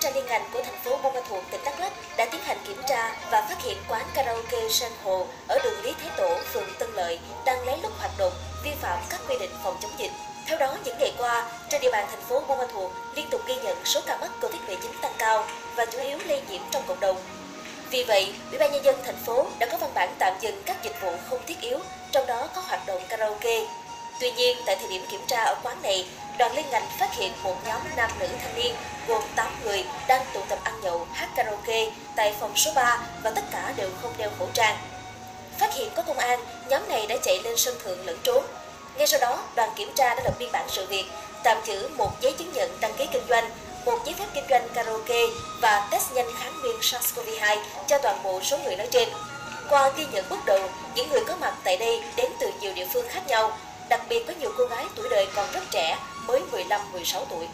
tra liên ngành của thành phố Buôn Ma Thuột, tỉnh Đắk Lắk đã tiến hành kiểm tra và phát hiện quán karaoke San Hồ ở đường Lý Thái Tổ, phường Tân Lợi đang lén lút hoạt động, vi phạm các quy định phòng chống dịch. Theo đó, những ngày qua, trên địa bàn thành phố Buôn Ma Thuột liên tục ghi nhận số ca mắc Covid-19 tăng cao và chủ yếu lây nhiễm trong cộng đồng. Vì vậy, Ủy ban nhân dân thành phố đã có văn bản tạm dừng các dịch vụ không thiết yếu, trong đó có hoạt động karaoke. Tuy nhiên, tại thời điểm kiểm tra ở quán này, đoàn liên ngành phát hiện một nhóm nam nữ thanh niên gồm 8 người đang tụ tập ăn nhậu hát karaoke tại phòng số 3 và tất cả đều không đeo khẩu trang. Phát hiện có công an, nhóm này đã chạy lên sân thượng lẫn trốn. Ngay sau đó, đoàn kiểm tra đã lập biên bản sự việc, tạm giữ một giấy chứng nhận đăng ký kinh doanh, một giấy phép kinh doanh karaoke và test nhanh kháng nguyên SARS-CoV-2 cho toàn bộ số người nói trên. Qua ghi nhận bước đầu, những người có mặt tại đây đến từ nhiều địa phương khác nhau, đặc biệt có nhiều cô gái tuổi đời còn rất trẻ, mới 15-16 tuổi.